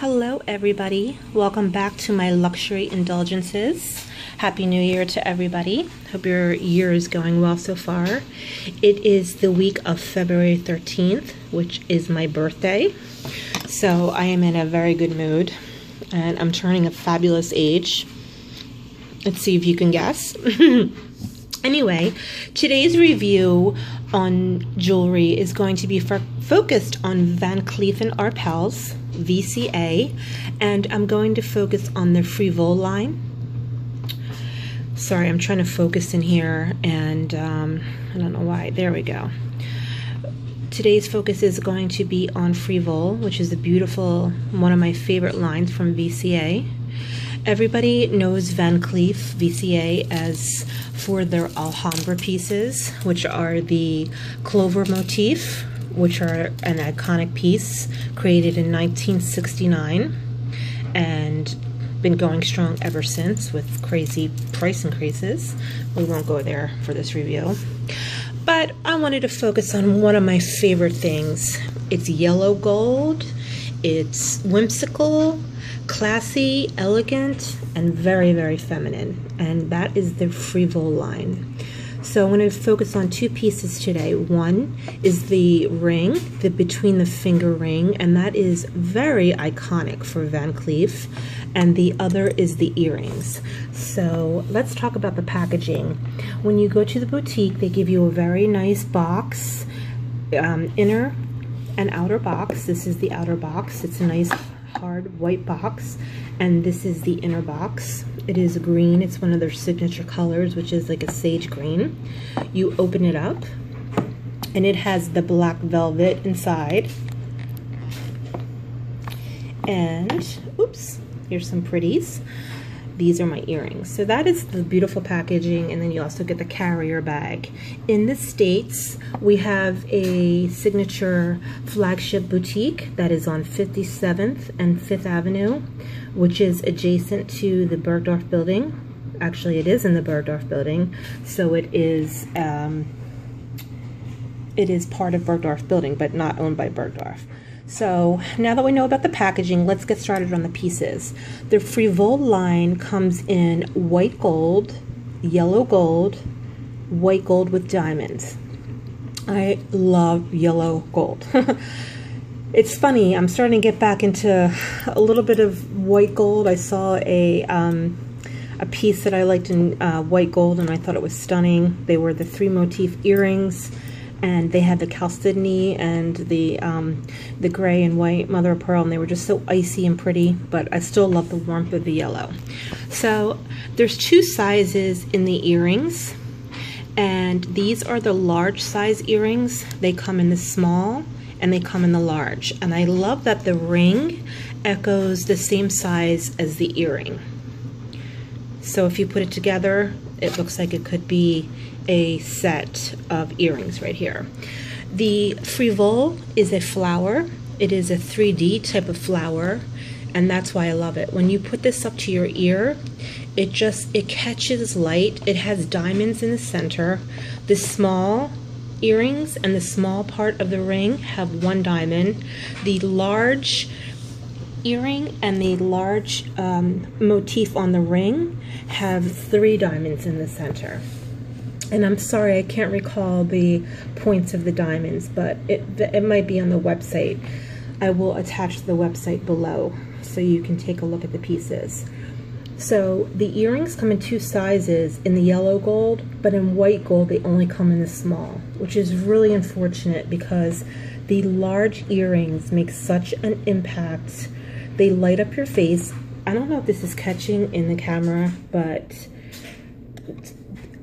Hello, everybody. Welcome back to my luxury indulgences. Happy New Year to everybody. Hope your year is going well so far. It is the week of February 13th, which is my birthday. So I am in a very good mood and I'm turning a fabulous age. Let's see if you can guess. anyway, today's review on jewelry is going to be focused on Van Cleef & Arpels VCA, and I'm going to focus on the Frivole line. Sorry, I'm trying to focus in here, and um, I don't know why. There we go. Today's focus is going to be on Frivole, which is a beautiful, one of my favorite lines from VCA. Everybody knows Van Cleef VCA as for their Alhambra pieces, which are the clover motif which are an iconic piece created in 1969 and been going strong ever since with crazy price increases. We won't go there for this review. But I wanted to focus on one of my favorite things. It's yellow gold. It's whimsical, classy, elegant, and very, very feminine. And that is the Frivole line. So I'm going to focus on two pieces today. One is the ring, the between the finger ring, and that is very iconic for Van Cleef. And the other is the earrings. So let's talk about the packaging. When you go to the boutique, they give you a very nice box, um, inner and outer box. This is the outer box. It's a nice hard white box and this is the inner box. It is green. It's one of their signature colors which is like a sage green. You open it up and it has the black velvet inside. And oops here's some pretties these are my earrings. So that is the beautiful packaging and then you also get the carrier bag. In the States, we have a signature flagship boutique that is on 57th and 5th Avenue, which is adjacent to the Bergdorf building. Actually, it is in the Bergdorf building, so it is um, it is part of Bergdorf building, but not owned by Bergdorf. So now that we know about the packaging, let's get started on the pieces. The Frivole line comes in white gold, yellow gold, white gold with diamonds. I love yellow gold. it's funny, I'm starting to get back into a little bit of white gold. I saw a um, a piece that I liked in uh, white gold and I thought it was stunning. They were the three motif earrings and they had the chalcedony and the um, the gray and white mother of pearl and they were just so icy and pretty but I still love the warmth of the yellow. So there's two sizes in the earrings and these are the large size earrings. They come in the small and they come in the large. And I love that the ring echoes the same size as the earring. So if you put it together it looks like it could be a set of earrings right here. The frivole is a flower. It is a 3D type of flower, and that's why I love it. When you put this up to your ear, it just, it catches light. It has diamonds in the center. The small earrings and the small part of the ring have one diamond. The large earring and the large um, motif on the ring have three diamonds in the center and I'm sorry I can't recall the points of the diamonds, but it, it might be on the website. I will attach the website below so you can take a look at the pieces. So the earrings come in two sizes, in the yellow gold, but in white gold they only come in the small, which is really unfortunate because the large earrings make such an impact. They light up your face. I don't know if this is catching in the camera, but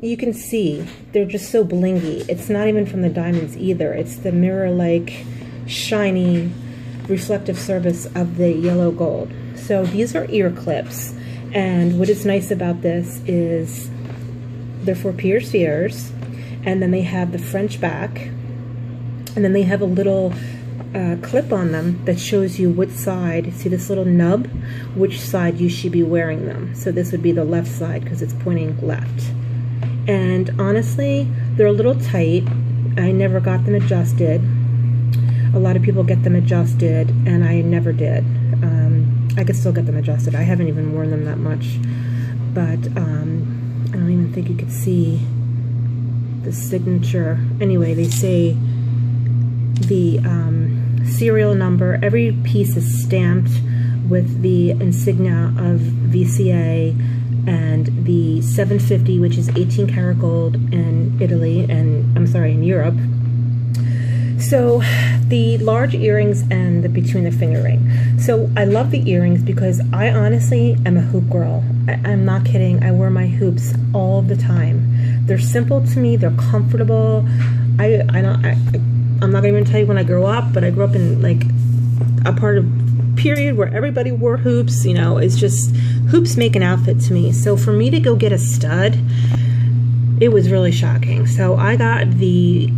you can see they're just so blingy. It's not even from the diamonds either. It's the mirror-like, shiny, reflective surface of the yellow gold. So these are ear clips. And what is nice about this is they're for pierced ears. And then they have the French back. And then they have a little uh, clip on them that shows you which side, see this little nub, which side you should be wearing them. So this would be the left side because it's pointing left and honestly they're a little tight I never got them adjusted a lot of people get them adjusted and I never did um, I could still get them adjusted. I haven't even worn them that much, but um, I don't even think you could see the signature. Anyway, they say the um, serial number. Every piece is stamped with the insignia of VCA and the 750, which is 18 karat gold in Italy, and I'm sorry, in Europe. So the large earrings and the between the finger ring. So I love the earrings because I honestly am a hoop girl. I, am not kidding. I wear my hoops all the time. They're simple to me. They're comfortable. I I don't. I, I'm not gonna even tell you when I grew up, but I grew up in like a part of period where everybody wore hoops. You know, it's just hoops make an outfit to me. So for me to go get a stud, it was really shocking. So I got the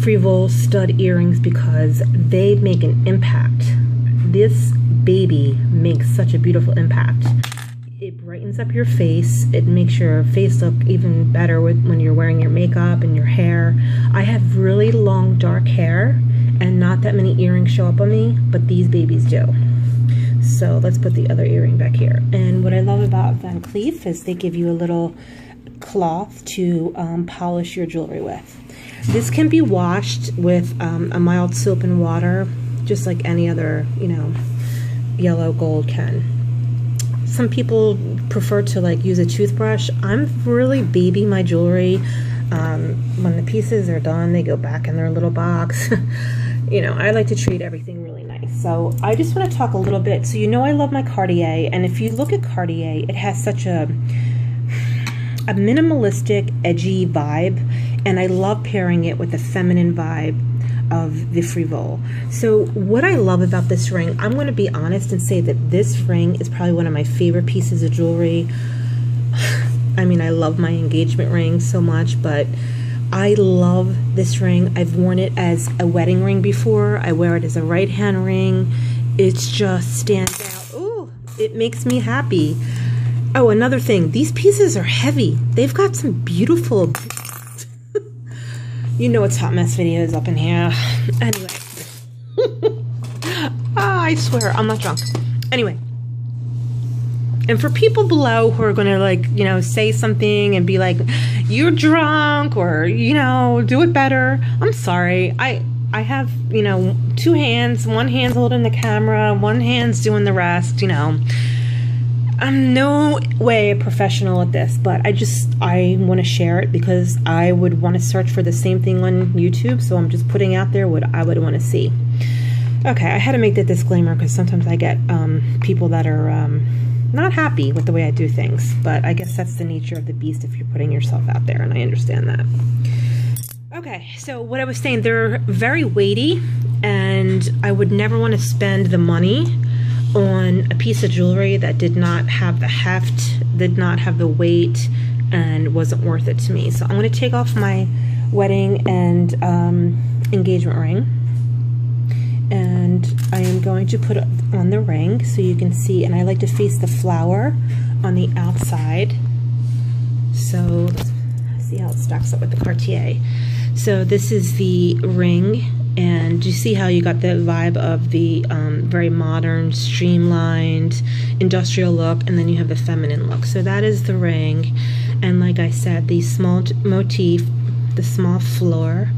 Frivole stud earrings because they make an impact. This baby makes such a beautiful impact. It brightens up your face. It makes your face look even better with, when you're wearing your makeup and your hair. I have really long dark hair and not that many earrings show up on me, but these babies do. So let's put the other earring back here. And what I love about Van Cleef is they give you a little cloth to um, polish your jewelry with. This can be washed with um, a mild soap and water, just like any other, you know, yellow gold can. Some people prefer to like use a toothbrush. I'm really baby my jewelry. Um, when the pieces are done, they go back in their little box. you know, I like to treat everything really nice. So I just want to talk a little bit. So you know I love my Cartier, and if you look at Cartier, it has such a a minimalistic, edgy vibe, and I love pairing it with the feminine vibe of the Frivole. So what I love about this ring, I'm going to be honest and say that this ring is probably one of my favorite pieces of jewelry. I mean, I love my engagement ring so much, but I love this ring. I've worn it as a wedding ring before. I wear it as a right hand ring. It's just stands out. Ooh, it makes me happy. Oh, another thing. These pieces are heavy. They've got some beautiful... you know it's Hot Mess Videos up in here. Anyway. ah, I swear, I'm not drunk. Anyway. And for people below who are going to, like, you know, say something and be like, you're drunk or, you know, do it better. I'm sorry. I... I have, you know, two hands. One hand's holding the camera, one hand's doing the rest, you know. I'm no way a professional at this, but I just I want to share it because I would want to search for the same thing on YouTube, so I'm just putting out there what I would want to see. Okay, I had to make that disclaimer because sometimes I get um, people that are um, not happy with the way I do things, but I guess that's the nature of the beast if you're putting yourself out there, and I understand that. Okay, so what I was saying, they're very weighty, and I would never want to spend the money on a piece of jewelry that did not have the heft, did not have the weight, and wasn't worth it to me. So I'm going to take off my wedding and um, engagement ring. Going to put on the ring so you can see, and I like to face the flower on the outside. So see how it stacks up with the Cartier. So this is the ring and you see how you got the vibe of the um, very modern, streamlined, industrial look, and then you have the feminine look. So that is the ring, and like I said, the small motif, the small floor,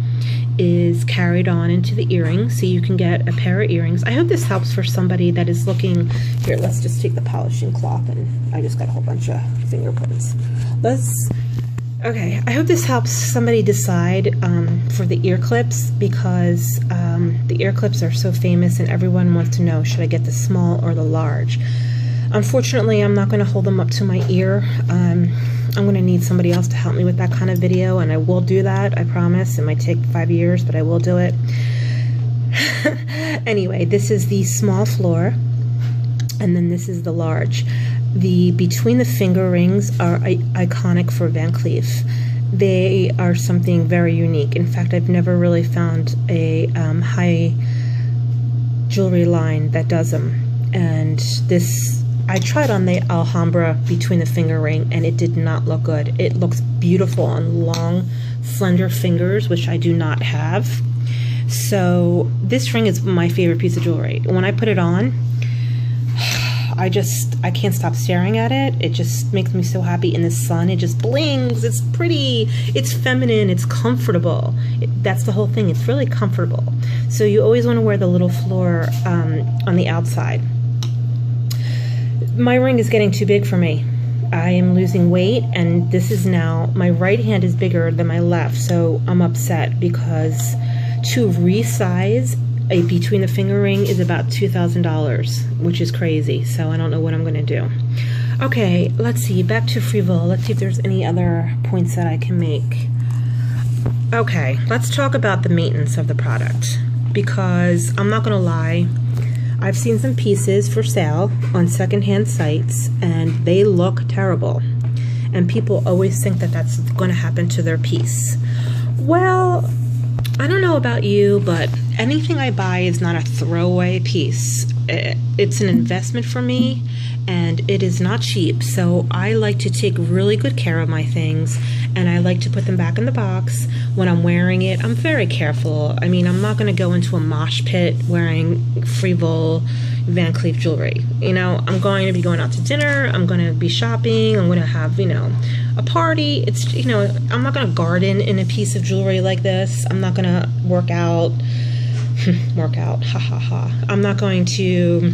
is carried on into the earring, so you can get a pair of earrings. I hope this helps for somebody that is looking. Here, let's just take the polishing cloth, and I just got a whole bunch of fingerprints. Let's Okay, I hope this helps somebody decide um, for the ear clips because um, the ear clips are so famous and everyone wants to know should I get the small or the large. Unfortunately, I'm not going to hold them up to my ear. Um, I'm going to need somebody else to help me with that kind of video, and I will do that, I promise. It might take five years, but I will do it. anyway, this is the small floor, and then this is the large. The between the finger rings are iconic for Van Cleef. They are something very unique. In fact, I've never really found a um, high jewelry line that does them. And this, I tried on the Alhambra between the finger ring and it did not look good. It looks beautiful on long, slender fingers, which I do not have. So this ring is my favorite piece of jewelry. When I put it on, I just I can't stop staring at it. It just makes me so happy in the sun. It just blings. It's pretty. It's feminine. It's comfortable. It, that's the whole thing. It's really comfortable. So you always want to wear the little floor um, on the outside. My ring is getting too big for me. I am losing weight, and this is now my right hand is bigger than my left, so I'm upset because to resize a between the finger ring is about $2,000, which is crazy. So I don't know what I'm going to do. Okay, let's see. Back to Frivole. Let's see if there's any other points that I can make. Okay, let's talk about the maintenance of the product because I'm not going to lie. I've seen some pieces for sale on secondhand sites and they look terrible. And people always think that that's going to happen to their piece. Well, I don't know about you, but anything I buy is not a throwaway piece. It's an investment for me and it is not cheap. So I like to take really good care of my things and I like to put them back in the box. When I'm wearing it, I'm very careful. I mean, I'm not going to go into a mosh pit wearing Frivole Van Cleef jewelry. You know, I'm going to be going out to dinner, I'm going to be shopping, I'm going to have, you know, a party. It's, you know, I'm not going to garden in a piece of jewelry like this. I'm not going to work out work out. Ha ha ha. I'm not going to.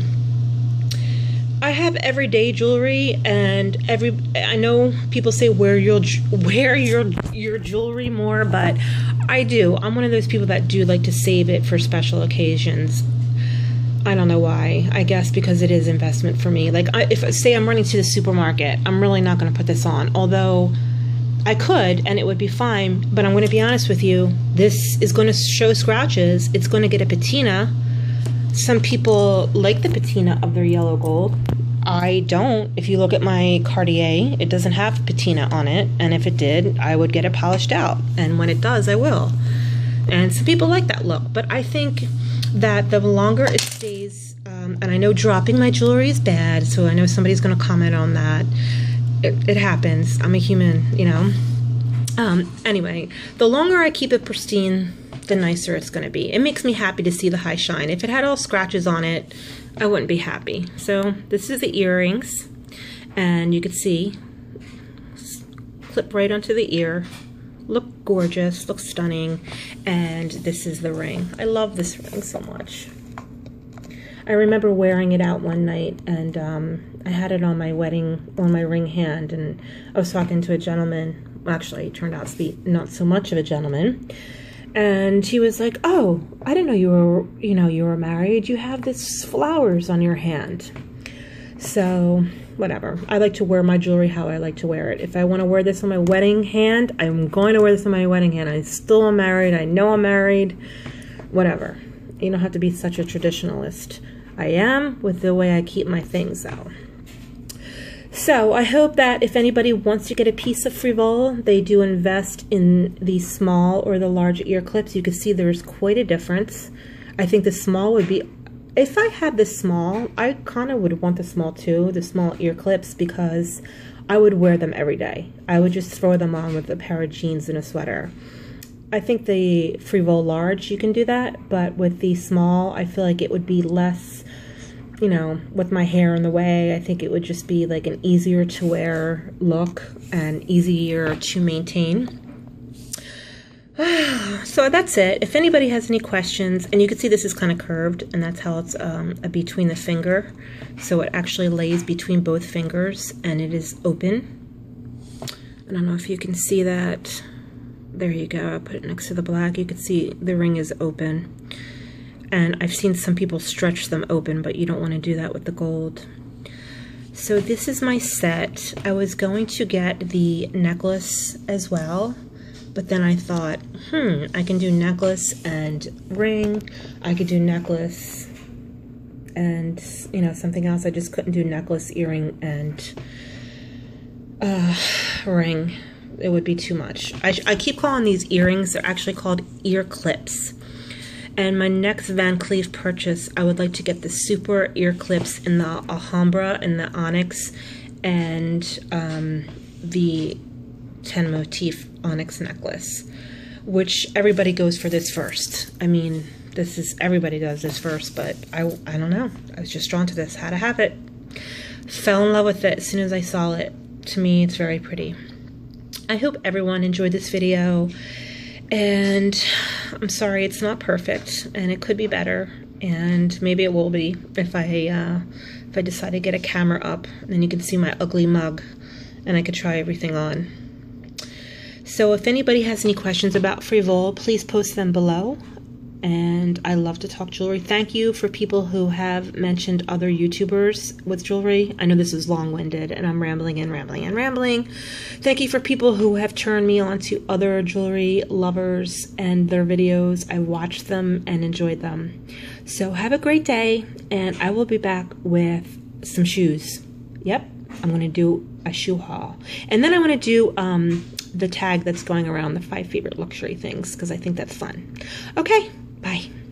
I have everyday jewelry, and every I know people say wear your wear your your jewelry more, but I do. I'm one of those people that do like to save it for special occasions. I don't know why. I guess because it is investment for me. Like I, if say I'm running to the supermarket, I'm really not going to put this on. Although I could and it would be fine, but I'm going to be honest with you. This is going to show scratches. It's going to get a patina. Some people like the patina of their yellow gold. I don't. If you look at my Cartier, it doesn't have patina on it, and if it did, I would get it polished out. And when it does, I will. And some people like that look, but I think that the longer it stays, um, and I know dropping my jewelry is bad, so I know somebody's going to comment on that it, it happens. I'm a human, you know. Um, anyway, the longer I keep it pristine, the nicer it's going to be. It makes me happy to see the high shine. If it had all scratches on it, I wouldn't be happy. So this is the earrings, and you can see, clip right onto the ear. Look gorgeous, look stunning, and this is the ring. I love this ring so much. I remember wearing it out one night, and um, I had it on my wedding, on my ring hand, and I was talking to a gentleman. Actually, turned out to be not so much of a gentleman. And he was like, "Oh, I didn't know you were, you know, you were married. You have this flowers on your hand." So, whatever. I like to wear my jewelry how I like to wear it. If I want to wear this on my wedding hand, I'm going to wear this on my wedding hand. I still am married. I know I'm married. Whatever. You don't have to be such a traditionalist. I am with the way I keep my things though. So I hope that if anybody wants to get a piece of Frivole, they do invest in the small or the large ear clips. You can see there's quite a difference. I think the small would be, if I had the small, I kind of would want the small too, the small ear clips, because I would wear them every day. I would just throw them on with a pair of jeans and a sweater. I think the Frivole large, you can do that, but with the small, I feel like it would be less you know, with my hair in the way, I think it would just be like an easier to wear look and easier to maintain. so that's it. If anybody has any questions, and you can see this is kind of curved, and that's how it's um, between the finger. So it actually lays between both fingers, and it is open. I don't know if you can see that. There you go. I put it next to the black. You can see the ring is open. And I've seen some people stretch them open, but you don't want to do that with the gold. So this is my set. I was going to get the necklace as well, but then I thought, hmm, I can do necklace and ring. I could do necklace and, you know, something else. I just couldn't do necklace, earring, and uh, ring. It would be too much. I, I keep calling these earrings. They're actually called ear clips. And my next Van Cleef purchase, I would like to get the super ear clips in the Alhambra and the Onyx and um, the 10 motif Onyx necklace, which everybody goes for this first. I mean, this is, everybody does this first, but I, I don't know. I was just drawn to this, had to have it. Fell in love with it as soon as I saw it. To me, it's very pretty. I hope everyone enjoyed this video. And I'm sorry it's not perfect and it could be better. And maybe it will be if I uh, if I decide to get a camera up. Then you can see my ugly mug and I could try everything on. So if anybody has any questions about Frivole, please post them below. And I love to talk jewelry. Thank you for people who have mentioned other YouTubers with jewelry. I know this is long winded and I'm rambling and rambling and rambling. Thank you for people who have turned me on to other jewelry lovers and their videos. I watched them and enjoyed them. So have a great day, and I will be back with some shoes. Yep, I'm going to do a shoe haul. And then I want to do um, the tag that's going around the five favorite luxury things because I think that's fun. Okay, Bye.